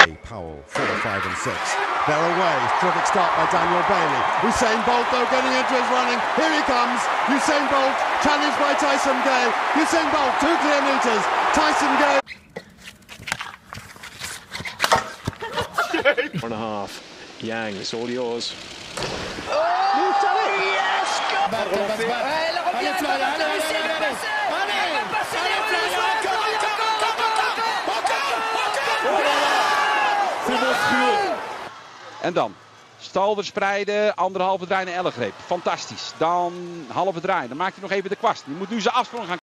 Powell, four, five, and six. They're away. Terrific start by Daniel Bailey. Usain Bolt, though, getting into his running. Here he comes. Usain Bolt, challenged by Tyson Gay. Usain Bolt, two clear meters. Tyson Gay. One and a half. Yang, it's all yours. En dan stalder spreiden, anderhalve draai naar ellegreep. Fantastisch. Dan halve draai. Dan maakt hij nog even de kwast. Die moet nu zijn afsprong gaan